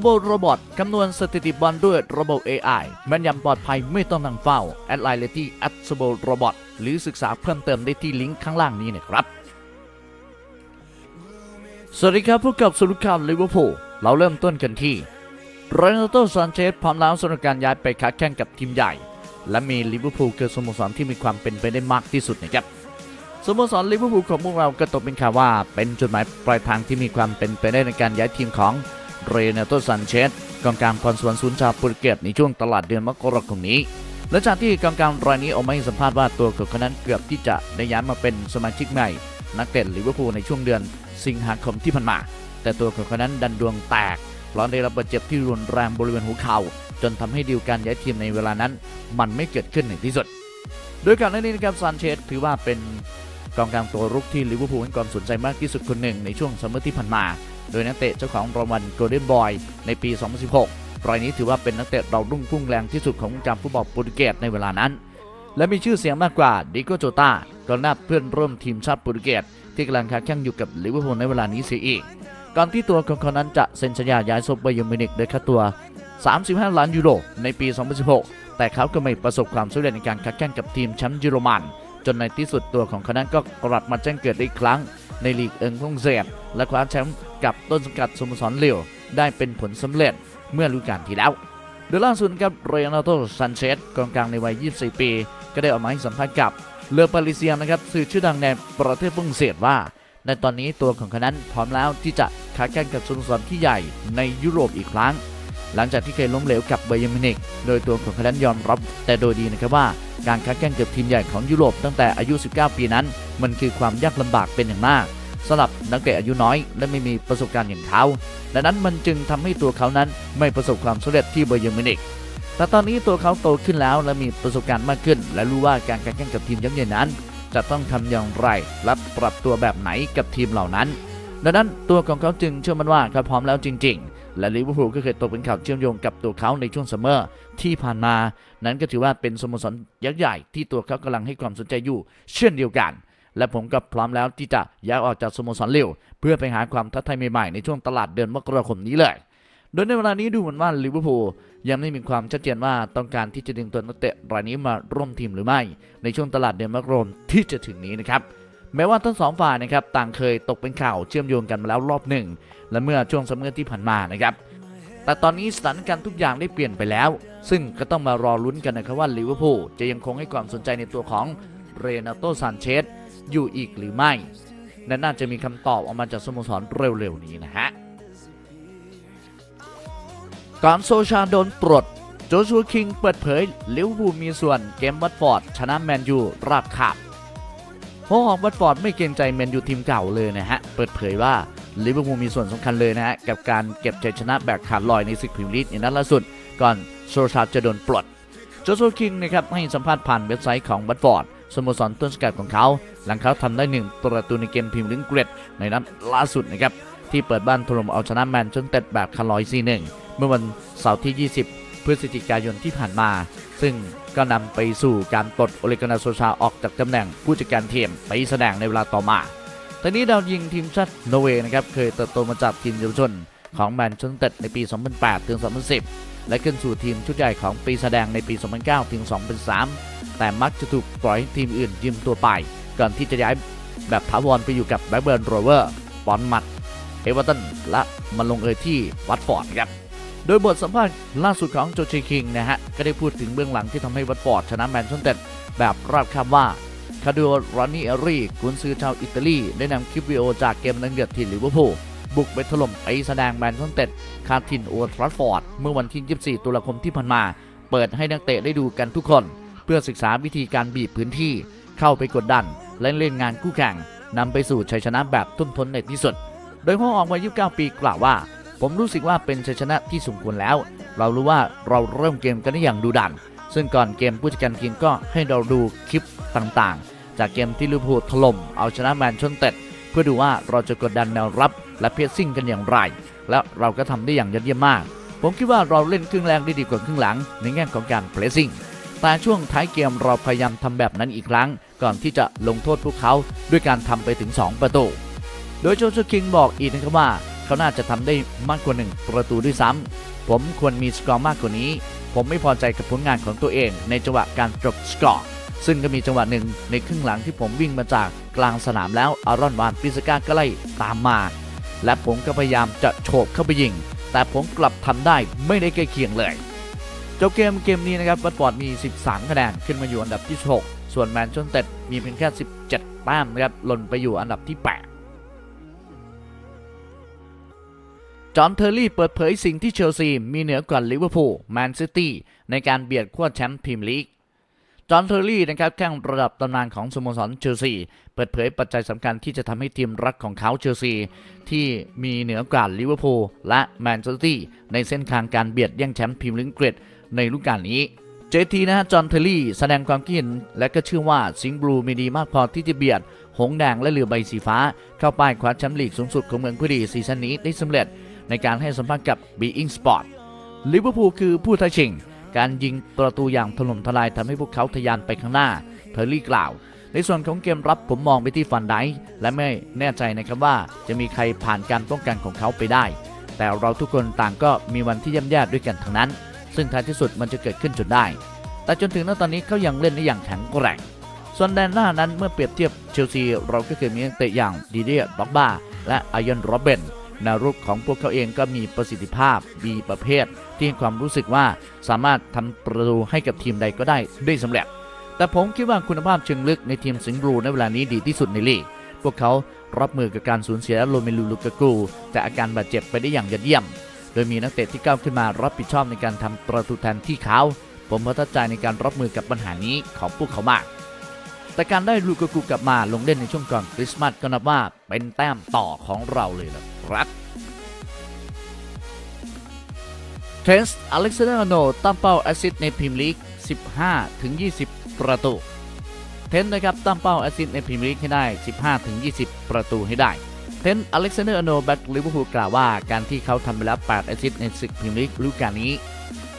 โบโรบอทคำนวณสถิติบอลด้วยระบบ AI แม่นยำปลอดภัยไม่ต้องนั่งเฝ้าแอดไลน์เลยที่ a s b o Robot หรือศึกษาเพิ่มเติมได้ที่ลิงก์ข้างล่างนี้นะครับ สวัสดีครับพบกับสรุปข่าวลิเวอร์พูลเราเริ่มต้นกันที่เรนาโตซานเชสพร้อมแล้วสำหรับการย้ายไปค้าแข่งกับทีมใหญ่ และมีลิเวอร์พูลคือสโมสรที่มีความเป็นไปได้มากที่สุดนะครับสโมสรลิเวอร์พูลของพวกเราก็ตกเป็นข่าวว่าเป็นจุดหมายปลายทางที่มีความเป็นไปได้ในการย้ายทีมของ เรนาโตซานเชสกองกลางพรสวรรค์ศูนย์ชาวโปรตุเกสในช่วงตลาดเดือนมกราคมนี้และจากที่กองกลางรายนี้ออกมาให้สัมภาษณ์ว่าตัวเขาคนนั้นเกือบที่จะได้ย้ายมาเป็นสมาชิกใหม่ นักเตะลิเวอร์พูลในช่วงเดือนสิงหาคมที่ผ่านมา แต่ตัวเขาคนนั้นดันดวงแตกเพราะได้รับบาดเจ็บที่รุนแรงบริเวณหัวเข่าจนทำให้ดีลการย้ายทีมในเวลานั้น มันไม่เกิดขึ้นในที่สุด โดยการนี้นะครับซานเชสถือว่าเป็นกองกลางตัวรุกที่ลิเวอร์พูลให้ความสนใจมากที่สุดคนหนึ่งในช่วงซัมเมอร์ที่ผ่านมา โดยนักเตะเจ้าของรางวัลโกลเด้นบอยในปี 2016 รายนี้ถือว่าเป็นนักเตะดาวรุ่งพุ่งแรงที่สุดของวงการฟุตบอลโปรตุเกสในเวลานั้น และมีชื่อเสียงมากกว่าดิโอโกโชตากองหน้าเพื่อนร่วมทีมชาติโปรตุเกสที่กำลังค้าแข่งอยู่กับลิเวอร์พูลในเวลานี้เสียอีกก่อนที่ตัวของเขานั้นจะเซ็นสัญญาย้ายซบบาเยิร์นมิวนิกด้วยค่าตัว 35 ล้านยูโรในปี 2016 แต่เขาก็ไม่ประสบความสำเร็จในการค้าแข่งกับทีมแชมป์เยอรมัน จนในที่สุดตัวของเขานั้นก็กลับมาแจ้งเกิดอีกครั้ง ในลีกเอิงฝรั่งเศสและคว้าแชมป์กับต้นสังกัดสโมสรลีลล์ได้เป็นผลสำเร็จเมื่อฤดูกาลที่แล้วโดยล่าสุดครับเรนาโตซานเชสกองกลางในวัย 24 ปี ก็ได้ออกมาให้สัมภาษณ์กับเลอปาริเซียงนะครับสื่อชื่อดังในประเทศฝรั่งเศสว่า ในตอนนี้ตัวของเขานั้นพร้อมแล้วที่จะค้าแข่งกับสโมสรที่ใหญ่ในยุโรปอีกครั้ง หลังจากที่เคยล้มเหลวกับบาเยิร์นมิวนิกโดยตัวของเขานั้นยอมรับแต่โดยดีนะครับว่าการค้าแข่งกับทีมใหญ่ของยุโรปตั้งแต่อายุ 19 ปีนั้น มันคือความยากลำบากเป็นอย่างมากสำหรับนักเตะอายุน้อยและไม่มีประสบการณ์อย่างเขาดังนั้นมันจึงทำให้ตัวเขานั้นไม่ประสบความสำเร็จที่บาเยิร์นมิวนิกแต่ตอนนี้ตัวเขาโตขึ้นแล้วและมีประสบการณ์มากขึ้น และรู้ว่าการแข่งกับทีมยักษ์ใหญ่นั้น จะต้องทำอย่างไรและปรับตัวแบบไหนกับทีมเหล่านั้น ดังนั้นตัวของเขาจึงเชื่อมั่นว่าเขาพร้อมแล้วจริง ๆ และลิเวอร์พูลก็เคยตกเป็นข่าวเชื่อมโยงกับตัวเขาในช่วงซัมเมอร์ที่ผ่านมา นั้นก็ถือว่าเป็นสโมสรยักษ์ใหญ่ที่ตัวเขากำลังให้ความสนใจอยู่ เช่นเดียวกัน และผมก็พร้อมแล้วที่จะย้ายออกจากสโมสรเร็วเพื่อไปหาความท้าทายใหม่ๆในช่วงตลาดเดือนมกราคมนี้เลยโดยในเวลานี้ดูเหมือนว่าลิเวอร์พูลยังไม่มีความชัดเจนว่าต้องการที่จะดึงตัวนักเตะรายนี้มาร่วมทีมหรือไม่ ในช่วงตลาดเดือนมกราคมที่จะถึงนี้นะครับ แม้ว่าทั้งสองฝ่ายนะครับต่างเคยตกเป็นข่าวเชื่อมโยงกันมาแล้วรอบหนึ่ง และเมื่อช่วงซัมเมอร์ที่ผ่านมานะครับ แต่ตอนนี้สถานการณ์ทุกอย่างได้เปลี่ยนไปแล้ว ซึ่งก็ต้องมารอลุ้นกันนะครับว่าลิเวอร์พูลจะยังคงให้ความสนใจในตัวของเรนาโตซานเชสอยู่อีกหรือไม่และน่าจะมีคำตอบออกมาจากสโมสรเร็วๆนี้นะฮะก่อนโซชาโดนปลดโจชัวคิงเปิดเผยลิเวอร์พูลมีส่วนเกมวัตฟอร์ดชนะแมนยูราบคาบ หัวหอกวัตฟอร์ดไม่เกรงใจแมนยูทีมเก่าเลยนะฮะ เปิดเผยว่าลิเวอร์พูลมีส่วนสำคัญเลยนะฮะ กับการเก็บชัยชนะแบบขาดลอยในศึกพรีเมียร์ลีกในนัดล่าสุด ก่อนโซชาจะโดนปลดโจชัวคิงนะครับให้สัมภาษณ์ผ่านเว็บไซต์ของวัตฟอร์ดสโมสรต้นสังกัดของเขา หลังเขาทำได้หนึ่งประตูในเกมพรีเมียร์ลีกเกรดในนัดล่าสุดนะครับที่เปิดบ้านถล่มเอาชนะแมนเชสเตอร์แบบขาดลอยสี่หนึ่งเมื่อวันเสาร์ที่ 20 พฤศจิกายนที่ผ่านมา ซึ่งก็นำไปสู่การปลดโอเลกุนนาร์โซลชาออกจากตำแหน่งผู้จัดการทีมปีศาจแดงในเวลาต่อมาตอนนี้ดาวยิงทีมชาตินอร์เวย์นะครับเคยเติบโตมาจากทีมเยาวชนของแมนเชสเตอร์ในปี 2008 ถึง 2010 และขึ้นสู่ทีมชุดใหญ่ของปีศาจแดงในปี 2009 ถึง 2003 แต่มักจะถูกปล่อยให้ทีมอื่นยืมตัวไป ก่อนที่จะย้ายแบบถาวรไปอยู่กับแบล็กเบิร์นโรเวอร์บอร์นมัธ เอเวอร์ตัน และมาลงเอยที่วัตฟอร์ดครับ โดยบทสัมภาษณ์ล่าสุดของโจชัวคิงนะฮะ ก็ได้พูดถึงเบื้องหลังที่ทำให้วัตฟอร์ดชนะแมนเชสเตอร์แบบราบคาบว่าเคลาดิโอรานิเอรี่กุนซือชาวอิตาลี ได้นำคลิปวิดีโอจากเกมแดงเดือดที่ลิเวอร์พูลบุกไปถล่มปีศาจแดงแมนเชสเตอร์คาถิ่นโอลด์แทรฟฟอร์ด เมื่อวันที่ 24 ตุลาคมที่ผ่านมา เปิดให้นักเตะได้ดูกันทุกคน เพื่อศึกษาวิธีการบีบพื้นที่ เข้าไปกดดัน และเล่นงานคู่แข่งนำไปสู่ชัยชนะแบบท่วมท้นในที่สุด โดยพ่อออกวัย29 ปีกล่าวว่า ผมรู้สึกว่าเป็นชัยชนะที่สมควรแล้ว เรารู้ว่าเราเริ่มเกมกันได้อย่างดุดัน ซึ่งก่อนเกมผู้จัดการทีมก็ให้เราดูคลิปต่างๆ จากเกมที่ลิเวอร์พูลถล่มเอาชนะแมนเชสเตอร์เพื่อดูว่าเราจะกดดันแนวรับและ pressing กันอย่างไร และเราก็ทำได้อย่างยอดเยี่ยมมาก ผมคิดว่าเราเล่นครึ่งแรกได้ดีกว่าครึ่งหลัง ในแง่ของการ pressing แต่ช่วงท้ายเกมเราพยายามทำแบบนั้นอีกครั้ง ก่อนที่จะลงโทษพวกเขาด้วยการทำไปถึง 2 ประตู โดยโจชัวคิงบอกอีกนะครับว่า เขาน่าจะทำได้มากกว่า 1 ประตูด้วยซ้ำผมควรมีสกอร์มากกว่านี้ ผมไม่พอใจกับผลงานของตัวเอง ในจังหวะการจบสกอร์ซึ่งก็มีจังหวะหนึ่งในครึ่งหลังที่ผมวิ่งมาจากกลางสนามแล้วอารอนวานปิสกาก็ไล่ตามมา และผมก็พยายามจะโฉบเข้าไปยิง แต่ผมกลับทำได้ไม่ได้ใกล้เคียงเลยจบเกมเกมนี้นะครับวัตฟอร์ดมี 13 คะแนนขึ้นมาอยู่อันดับที่ 6 ส่วนแมนเชสเตอร์มีเพียงแค่ 17 แต้มนะครับหล่นไปอยู่อันดับที่ 8 จอห์นเทอร์รี่เปิดเผยสิ่งที่เชลซีมีเหนือกว่าลิเวอร์พูลแมนซิตี้ในการเบียดคว้าแชมป์พรีเมียร์ลีกจอห์นเทอร์รี่นะครับแข้งระดับตำนานของสโมสรเชลซีเปิดเผยปัจจัยสำคัญที่จะทำให้ทีมรักของเขาเชลซีที่มีเหนือกว่าลิเวอร์พูลและแมนเชสเตอร์ในเส้นทางการเบียดแย่งแชมป์พรีเมียร์ลีกอังกฤษในฤดูกาลนี้เจทีนะฮะจอห์นเทอร์รี่แสดงความคิดเห็นและก็เชื่อว่าสิงห์บลูมีดีมากพอที่จะเบียด หงส์แดงและเรือใบสีฟ้า เข้าป้ายคว้าแชมป์ลีกสูงสุดของเมืองผู้ดี season นี้ได้สำเร็จ ในการให้สัมภาษณ์กับ beIN Sports ลิเวอร์พูลคือผู้ท้าชิง การยิงประตูอย่างถล่มทลายทำให้พวกเขาทะยานไปข้างหน้า เทอร์รี่กล่าว ในส่วนของเกมรับผมมองไปที่ฟานไดและไม่แน่ใจนะครับว่าจะมีใครผ่านการป้องกันของเขาไปได้ แต่เราทุกคนต่างก็มีวันที่ย่ำแย่ด้วยกันทั้งนั้น ซึ่งท้ายที่สุดมันจะเกิดขึ้นจนได้ แต่จนถึงณตอนนี้เขายังเล่นได้อย่างแข็งแกร่งส่วนแดนหน้านั้นเมื่อเปรียบเทียบเชลซีเราก็เคยมีนักเตะอย่างดีเดียบ็อกบ้าและอายอนโรเบน แนวรุกของพวกเขาเองก็มีประสิทธิภาพมีประเภท ที่ให้ความรู้สึกว่าสามารถทำประตูให้กับทีมใดก็ได้ได้สำเร็จ แต่ผมคิดว่าคุณภาพเชิงลึกในทีมสิงห์บลูในเวลานี้ดีที่สุดในลีกพวกเขารับมือกับการสูญเสียโรเมลูลูกากูจากอาการบาดเจ็บไปได้อย่างยอดเยี่ยม โดยมีนักเตะที่ก้าวขึ้นมารับผิดชอบในการทำประตูแทนที่เขา ผมประทับใจในการรับมือกับปัญหานี้ของพวกเขามาก แต่การได้ลูกากูกลับมาลงเล่นในช่วงก่อนคริสต์มาสก็นับว่าเป็นแต้มต่อของเราเลยล่ะครับเทรนต์อเล็กซานเดอร์อาร์โนลด์ตั้งเป้า assist ในพรีเมียร์ลีก 15ถึง20 ประตูเทรนต์นะครับตั้งเป้า assist ในพรีเมียร์ลีกให้ได้ 15ถึง20 ประตูให้ได้ เทรนต์อเล็กซานเดอร์อาร์โนลด์แบ็กลิเวอร์พูลกล่าวว่าการที่เขาทำไปแล้ว 8 assist ในศึกพรีเมียร์ลีกฤดูกาลนี้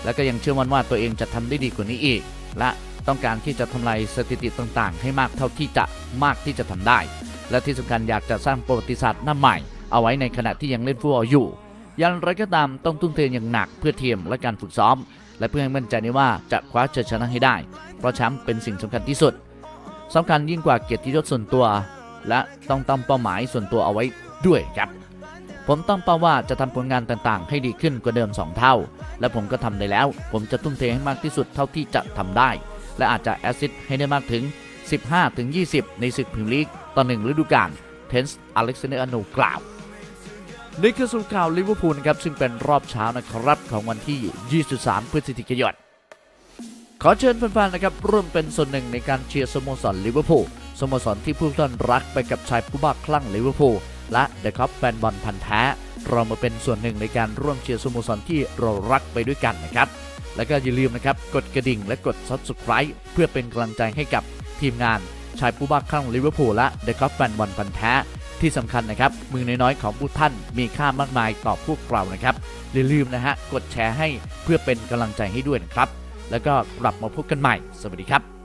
และก็ยังเชื่อมั่นว่าตัวเองจะทำได้ดีกว่านี้อีก และ ต้องการที่จะทำลายสถิติต่างๆ ให้มากเท่าที่จะมากที่จะทำได้ และที่สำคัญอยากจะสร้างประวัติศาสตร์หน้าใหม่ เอาไว้ในขณะที่ยังเล่นฟุตบอลอยู่อย่างไรก็ตามต้องทุ่มเทอย่างหนักเพื่อเทียมและการฝึกซ้อม และเพื่อให้มั่นใจได้ว่าจะคว้าชัยชนะให้ได้ เพราะแชมป์เป็นสิ่งสำคัญที่สุดสำคัญยิ่งกว่าเกียรติยศส่วนตัว และต้องตั้งเป้าหมายส่วนตัวเอาไว้ด้วยครับผมตั้งเป้าว่าจะทำผลงานต่างๆ ให้ดีขึ้นกว่าเดิม 2 เท่า และผมก็ทำได้แล้ว ผมจะทุ่มเทให้มากที่สุดเท่าที่จะทำได้ และอาจจะ assist ให้ได้มากถึง 15-20 ในศึกพรีเมียร์ลีกต่อหนึ่งฤดูกาลเทรนต์อเล็กซานเดอร์อาร์โนลด์กล่าวนี่คือสรุปข่าวลิเวอร์พูลครับ ซึ่งเป็นรอบเช้านะครับของวันที่ 23 พฤศจิกายน ขอเชิญแฟนๆนะครับร่วมเป็นส่วนหนึ่งในการเชียร์สโมสรลิเวอร์พูลสโมสรที่ทุกท่านรักไปกับชายผู้บ้าคลั่งลิเวอร์พูลและ The Kop แฟนบอลพันธ์แท้ เรามาเป็นส่วนหนึ่งในการร่วมเชียร์สโมสรที่เรารักไปด้วยกันนะครับ แล้วก็อย่าลืมนะครับ กดกระดิ่งและกด Subscribe เพื่อเป็นกำลังใจให้กับทีมงาน ชายผู้บ้าคลั่งลิเวอร์พูลและเดอะกอฟแฟนวันพันแท้ที่สำคัญนะครับ มือน้อยๆของผู้ท่านมีค่ามากมายต่อพวกเรานะครับอย่าลืมนะฮะ กดแชร์ให้เพื่อเป็นกำลังใจให้ด้วยนะครับ แล้วก็กลับมาพบกันใหม่ สวัสดีครับ